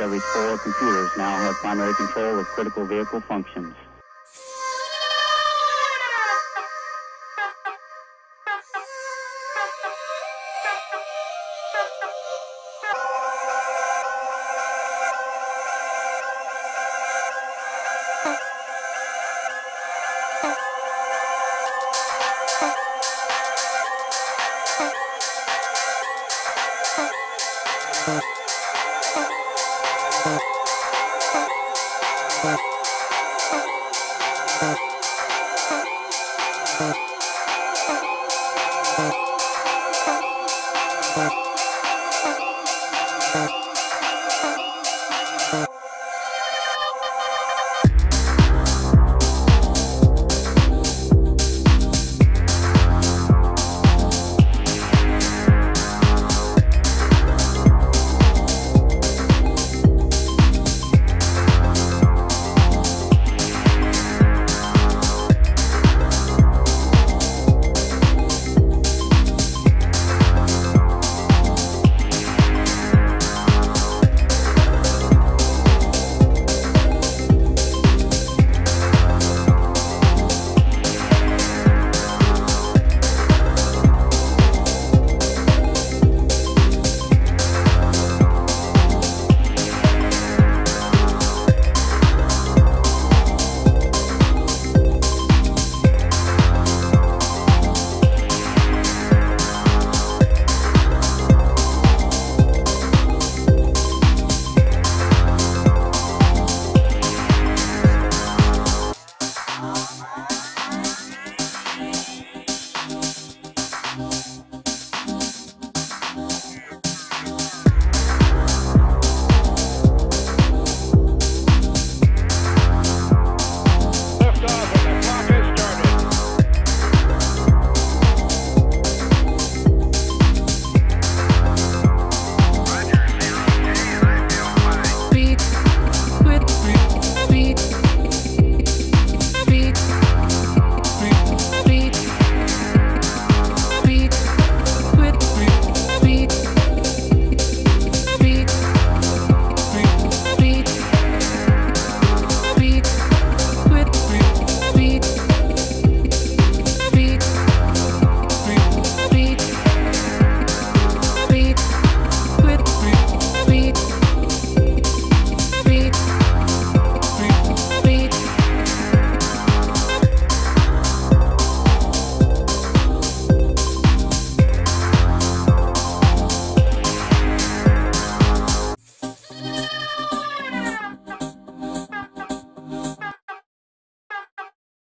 Discovery's four computers now have primary control of critical vehicle functions. Bye.